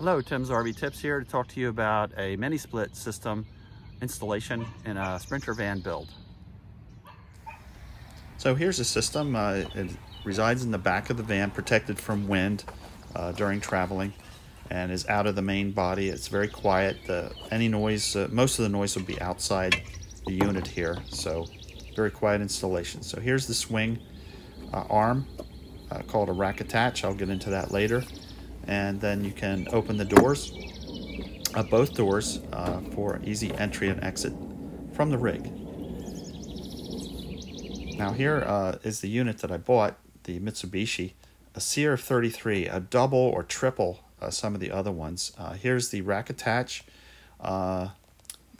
Hello, Tim's RV Tips here to talk to you about a mini split system installation in a Sprinter van build. So here's the system. Uh, it resides in the back of the van, protected from wind uh, during traveling, and is out of the main body. It's very quiet. The, any noise, uh, most of the noise would be outside the unit here. So very quiet installation. So here's the swing uh, arm uh, called a Rakattach. I'll get into that later and then you can open the doors, uh, both doors, uh, for easy entry and exit from the rig. Now here uh, is the unit that I bought, the Mitsubishi, a SEER 33, a double or triple uh, some of the other ones. Uh, here's the Rakattach, uh,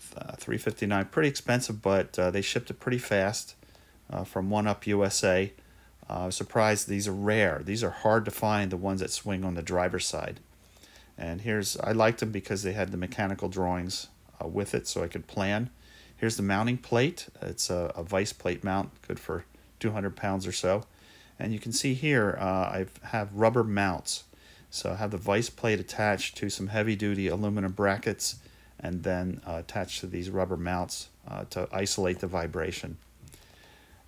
359 pretty expensive, but they shipped it pretty fast from 1Up USA. Uh, I was surprised these are rare. These are hard to find, the ones that swing on the driver's side. And here's, I liked them because they had the mechanical drawings uh, with it so I could plan. Here's the mounting plate. It's a, a vice plate mount, good for 200 pounds or so. And you can see here, uh, I have rubber mounts. So I have the vice plate attached to some heavy duty aluminum brackets and then uh, attached to these rubber mounts uh, to isolate the vibration.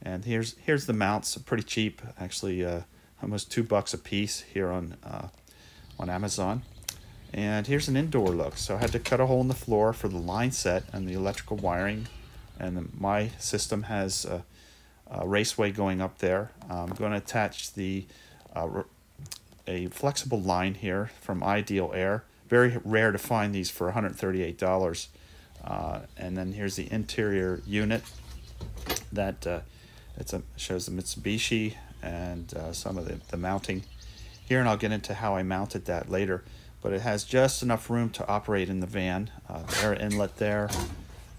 And here's here's the mounts, pretty cheap, actually uh, almost two bucks a piece here on uh, on Amazon. And here's an indoor look. So I had to cut a hole in the floor for the line set and the electrical wiring. And my system has a, a, raceway going up there. I'm going to attach the uh, a flexible line here from Ideal Air. Very rare to find these for $138. Uh, and then here's the interior unit that uh, it shows the Mitsubishi and uh, some of the, the mounting here, and I'll get into how I mounted that later. But it has just enough room to operate in the van. Uh, the air inlet there,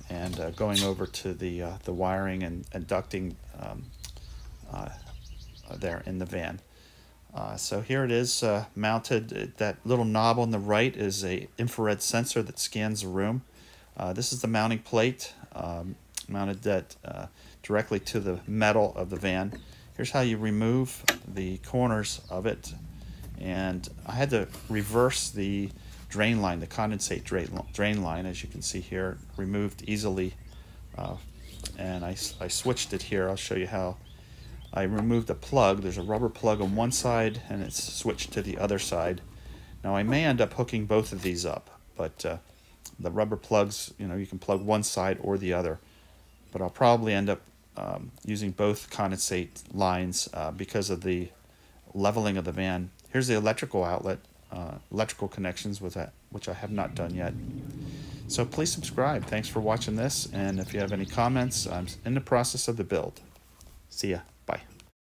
and uh, going over to the uh, the wiring and, and ducting um, uh, there in the van. Uh, so here it is mounted. That little knob on the right is a infrared sensor that scans the room. This is the mounting plate. Um, mounted that uh, directly to the metal of the van. Here's how you remove the corners of it. And I had to reverse the drain line, the condensate drain line, as you can see here, removed easily. Uh, and I, I switched it here. I'll show you how. I removed the plug. There's a rubber plug on one side and it's switched to the other side. Now I may end up hooking both of these up, but uh, the rubber plugs, you know, you can plug one side or the other but I'll probably end up um, using both condensate lines uh, because of the leveling of the van. Here's the electrical outlet, uh, electrical connections with that, which I have not done yet. So please subscribe. Thanks for watching this, and if you have any comments, I'm in the process of the build. See ya.